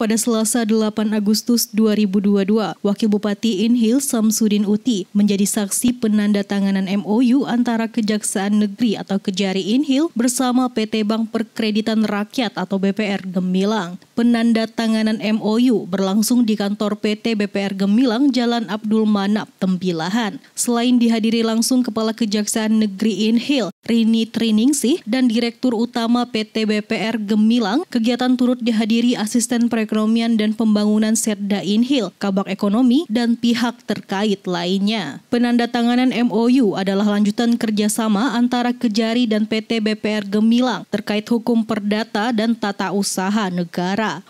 pada Selasa 8 Agustus 2022, Wakil Bupati Inhil Samsudin Uti menjadi saksi penandatanganan MOU antara Kejaksaan Negeri atau Kejari Inhil bersama PT Bank Perkreditan Rakyat atau BPR Gemilang. Penandatanganan MOU berlangsung di kantor PT BPR Gemilang Jalan Abdul Manap, Tembilahan. Selain dihadiri langsung Kepala Kejaksaan Negeri Inhil, Rini Triningsih, dan Direktur Utama PT BPR Gemilang, kegiatan turut dihadiri Asisten Perekonomian Perekonomian dan Pembangunan Serda Inhil, Kabak Ekonomi, dan pihak terkait lainnya. Penandatanganan MOU adalah lanjutan kerjasama antara Kejari dan PT BPR Gemilang terkait hukum perdata dan tata usaha negara.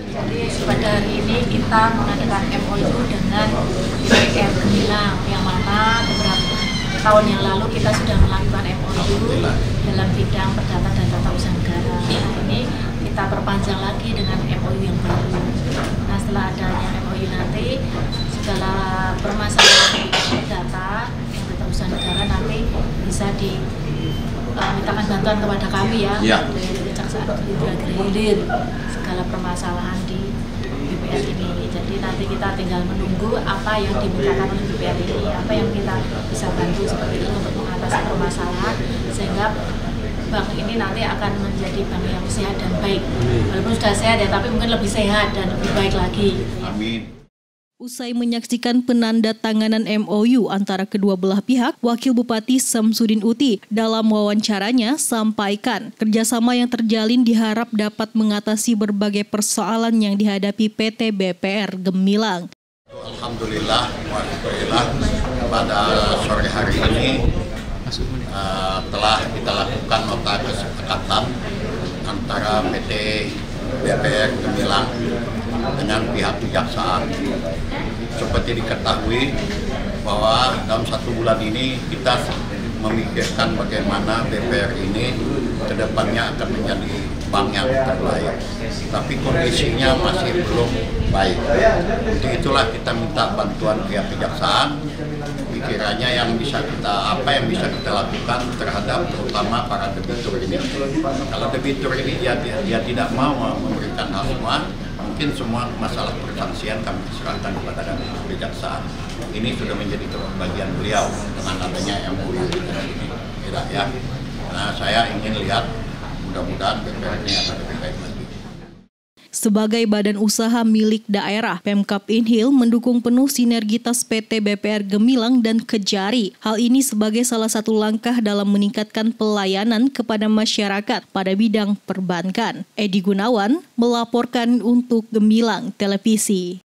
Jadi pada hari ini kita menandakan MOU dengan BPR Gemilang yang mana beberapa tahun yang lalu kita sudah melakukan MOU dalam bidang perdata dan tata usaha negara. Nah, ini kita perpanjang lagi dengan MOU yang baru. Nah setelah adanya MOU nanti segala permasalahan data yang data usaha negara nanti bisa dimintakan uh, bantuan kepada kami ya, ya. dari Kejaksaan Negeri Hilir segala permasalahan di BPR ini. Jadi nanti kita tinggal menunggu apa yang dimintakan oleh BPR ini, apa yang kita bisa bantu seperti itu untuk mengatasi permasalahan sehingga bank ini nanti akan menjadi bank yang sehat dan baik. Walaupun sudah sehat ya, tapi mungkin lebih sehat dan lebih baik lagi. Gitu ya. Amin. Usai menyaksikan penanda tanganan MOU antara kedua belah pihak, Wakil Bupati Samsudin Uti dalam wawancaranya sampaikan kerjasama yang terjalin diharap dapat mengatasi berbagai persoalan yang dihadapi PT BPR Gemilang. Alhamdulillah, Alhamdulillah pada sore hari ini uh, telah kita lakukan nota kesepakatan antara PT BPR Gemilang dengan pihak kejaksaan. Seperti diketahui bahwa dalam satu bulan ini kita memikirkan bagaimana BPR ini ke depannya akan menjadi bank yang terbaik. Tapi kondisinya masih belum baik. Untuk itulah kita minta bantuan pihak kejaksaan pikirannya yang bisa kita apa yang bisa kita lakukan terhadap terutama para debitur ini. Kalau debitur ini dia, dia, tidak mau memberikan hal semua, mungkin semua masalah persanksian kami serahkan kepada kejaksaan. Ini sudah menjadi bagian beliau dengan adanya yang ini, tidak ya. Nah saya ingin lihat mudah-mudahan BPR ini akan. Sebagai badan usaha milik daerah, Pemkap Inhil mendukung penuh sinergitas PT BPR Gemilang dan Kejari. Hal ini sebagai salah satu langkah dalam meningkatkan pelayanan kepada masyarakat pada bidang perbankan. Edi Gunawan melaporkan untuk Gemilang Televisi.